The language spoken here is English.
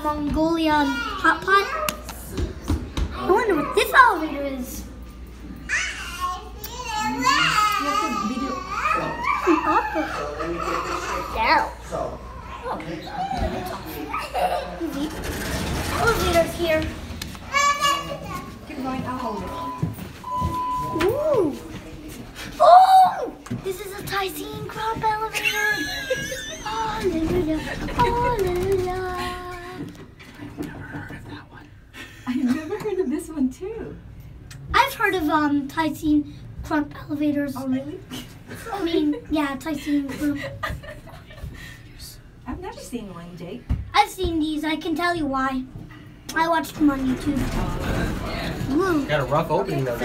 Mongolian hot pot. I wonder what this elevator is. Elevator's here. Keep I'll hold it. Ooh. Oh! This is a ThyssenKrupp elevator. Hallelujah. Hallelujah. I've never heard of this one too. I've heard of um Tyson crump elevators. Oh, really? I mean, yeah, ThyssenKrupp. I've never seen one, Jake. I've seen these. I can tell you why. I watched them on YouTube. Ooh. Got a rough opening though.